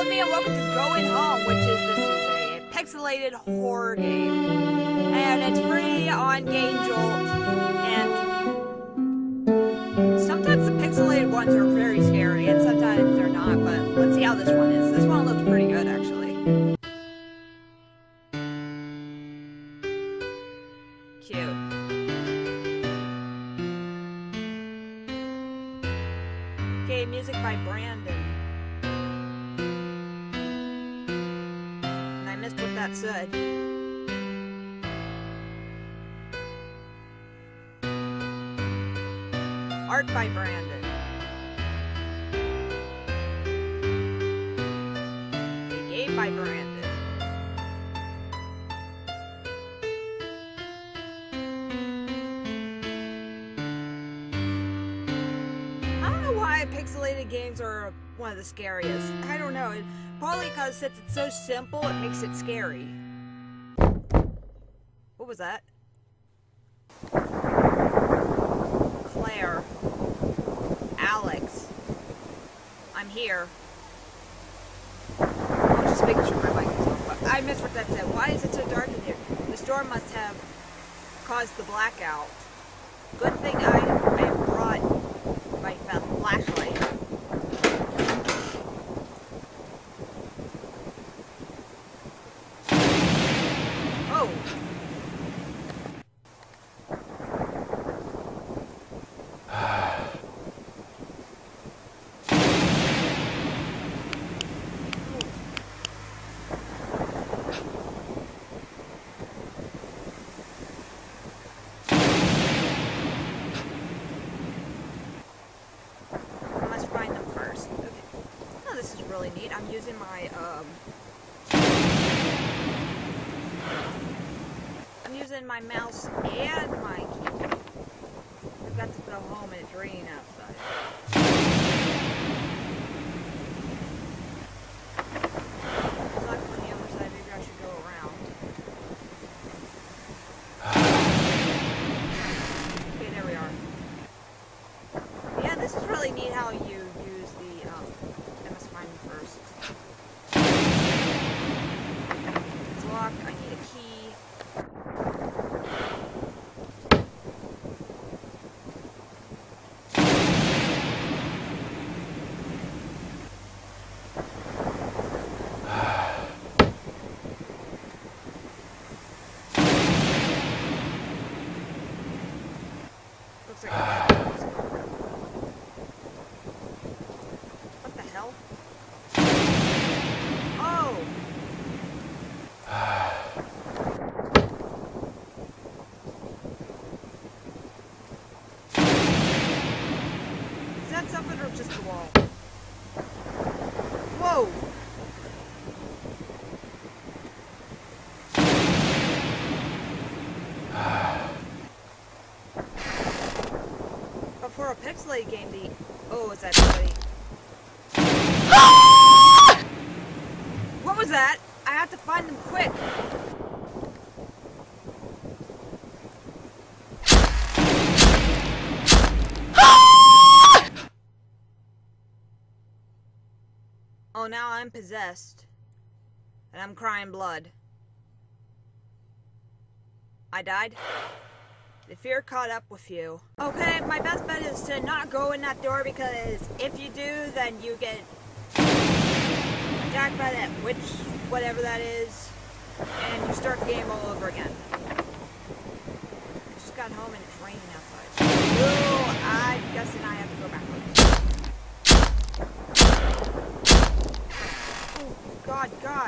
Olivia, welcome to Going Home, which is this is a pixelated horror game, and it's free on Game Jolt. And sometimes the pixelated ones are very scary, and sometimes they're not. But let's see how this one is. This one looks pretty good, actually. Cute. Okay, music by Brandon. Said. Art by Brandon. A game by Brandon. I don't know why pixelated games are one of the scariest. I don't know. Probably because since it's so simple, it makes it scary. What was that? Claire. Alex. I'm here. I'm just making sure my mic on. I missed what that said. Why is it so dark in here? The storm must have caused the blackout. Good thing I, I brought my flashlight. Oh! I must find them first. Okay. Oh, this is really neat. I'm using my, um... I'm using my mouse and my keyboard. I've got to go home and it's raining outside. This is really neat how you um, Them first. It's locked, I need a key. Looks like I got it. What the hell? Oh! Something or just the wall? Whoa! But for a pixelated game, the oh, is that somebody? Ah! What was that? I have to find them quick. Now I'm possessed. And I'm crying blood. I died? The fear caught up with you. Okay, my best bet is to not go in that door because if you do, then you get attacked by that witch, whatever that is, and you start the game all over again. I just got home and it's raining outside. Ooh, I guess then I have to go backwards. Oh,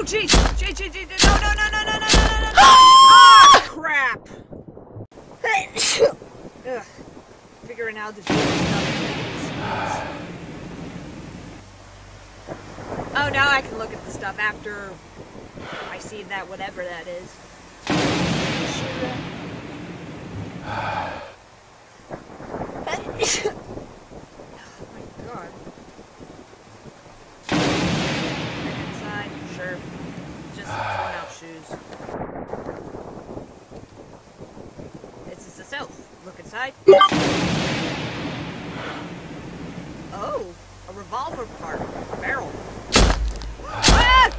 Oh jeez! Jeez, jeez, jeez, no, no, no, no, no, no, no, no, no! Ah, crap! Ugh. Figuring out the. Oh, now I can look at the stuff after I see that whatever that is. oh my god. Back inside, sure. Just torn out shoes. This is the south. Look inside. Oh, a revolver part. A barrel. Ah!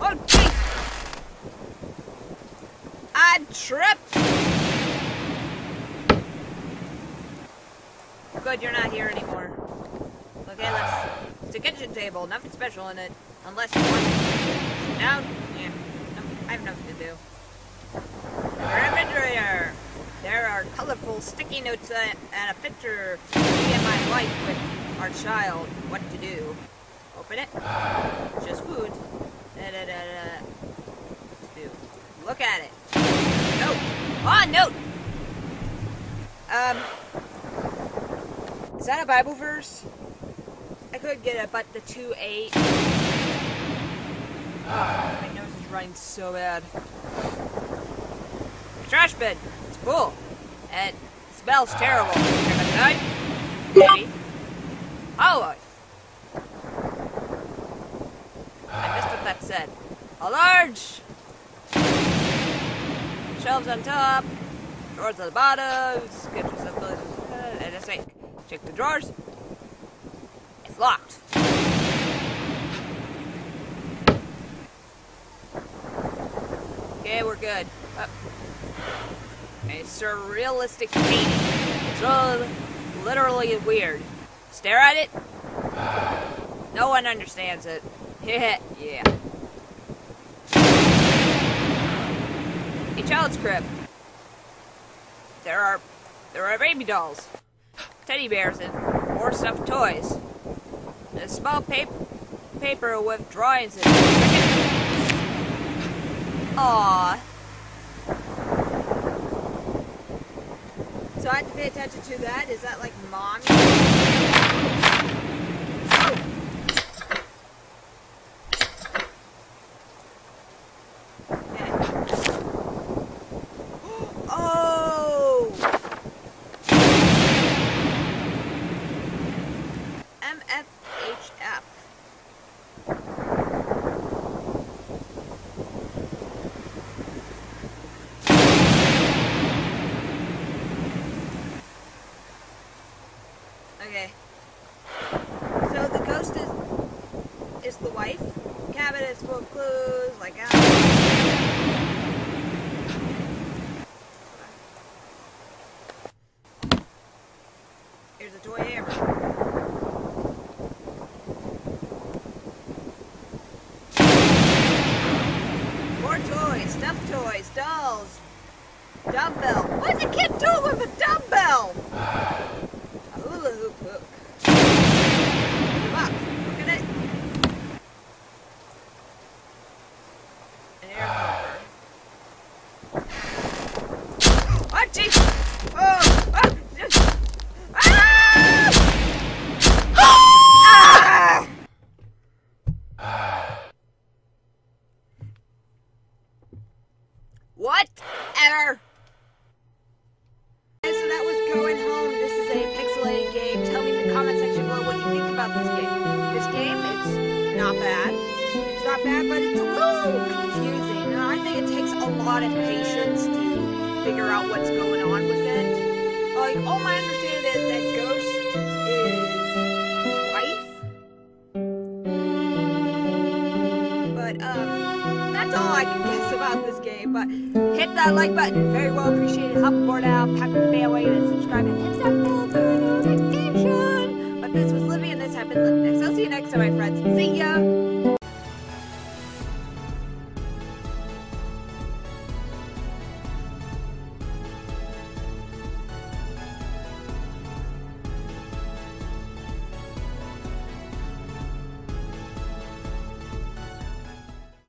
Oh! I! Good, you're not here anymore. Okay, let's... It's a kitchen table, nothing special in it. Unless you want to down. Yeah, I have nothing to do. Refrigerator! There are colorful sticky notes and a picture of me and my wife with our child. What to do. Open it. Just food. Da, da, da, da. Do. Look at it. Note. Ah, note! Um... Is that a Bible verse? I could get it, but the 2-8... Oh, my nose is running so bad. Trash bin. It's full. And it smells terrible. Maybe. Oh. I missed what that said. A large. Shelves on top. Drawers on the bottom. Sketches of and a sink. Check the drawers. It's locked. Okay, we're good. Uh, a surrealistic painting. It's really, literally weird. Stare at it. No one understands it. yeah. A child's crib. There are there are baby dolls, teddy bears, and more stuffed toys. A small paper paper with drawings in Aww. So I have to pay attention to that. Is that like mom? Figure out what's going on with it. Like, all my understanding is that Ghost is wife. But, um, that's all I can guess about this game. But hit that like button. Very well appreciated. Hop aboard now, pack the bandwagon, and subscribe and hit that bell for notification. But this was Livvy, and this happened next. I'll see you next time, my friends. See ya!